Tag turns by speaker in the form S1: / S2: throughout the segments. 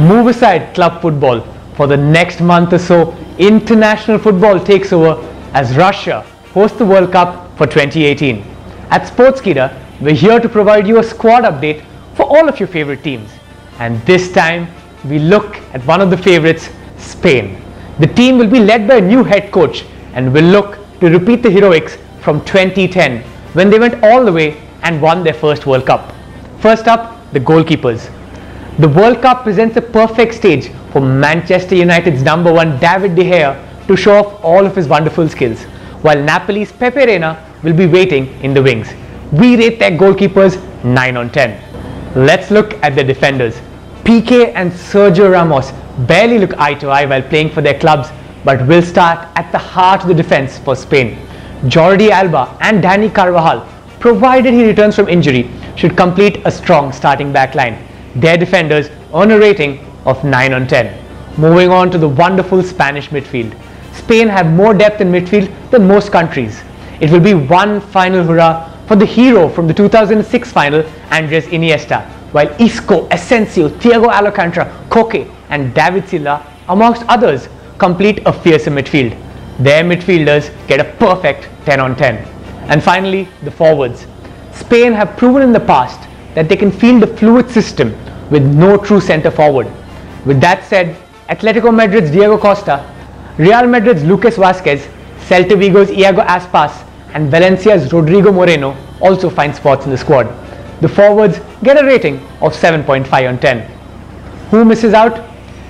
S1: Move aside club football. For the next month or so, international football takes over as Russia hosts the World Cup for 2018. At Sportskeeda, we're here to provide you a squad update for all of your favorite teams. And this time, we look at one of the favorites, Spain. The team will be led by a new head coach and will look to repeat the heroics from 2010 when they went all the way and won their first World Cup. First up, the goalkeepers. The World Cup presents a perfect stage for Manchester United's number one David De Gea to show off all of his wonderful skills, while Napoli's Pepe Reina will be waiting in the wings. We rate their goalkeepers 9 on 10. Let's look at the defenders. Piqué and Sergio Ramos barely look eye to eye while playing for their clubs but will start at the heart of the defense for Spain. Jordi Alba and Dani Carvajal, provided he returns from injury, should complete a strong starting back line. Their defenders earn a rating of 9 on 10. Moving on to the wonderful Spanish midfield. Spain have more depth in midfield than most countries. It will be one final hurrah for the hero from the 2006 final, Andres Iniesta, while Isco, Asensio, Thiago Alcantara, Koke and David Silva, amongst others, complete a fearsome midfield. Their midfielders get a perfect 10 on 10. And finally, the forwards. Spain have proven in the past that they can field a fluid system with no true centre forward. With that said, Atletico Madrid's Diego Costa, Real Madrid's Lucas Vazquez, Celta Vigo's Iago Aspas and Valencia's Rodrigo Moreno also find spots in the squad. The forwards get a rating of 7.5 on 10. Who misses out?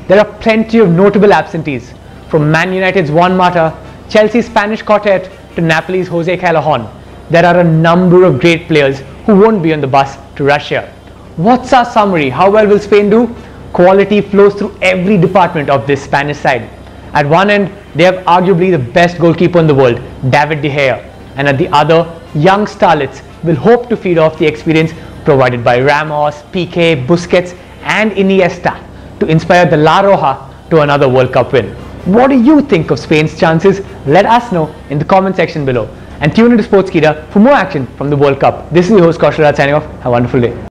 S1: There are plenty of notable absentees, from Man United's Juan Mata, Chelsea's Spanish quartet to Napoli's Jose Callejon. There are a number of great players who won't be on the bus to Russia. What's our summary? How well will Spain do? Quality flows through every department of this Spanish side. At one end, they have arguably the best goalkeeper in the world, David De Gea, and at the other, young starlets will hope to feed off the experience provided by Ramos, Piqué, Busquets, and Iniesta to inspire the La Roja to another World Cup win. What do you think of Spain's chances? Let us know in the comment section below. And tune into Sports Sportskeeda for more action from the World Cup. This is your host Kaushal Raj signing off. Have a wonderful day.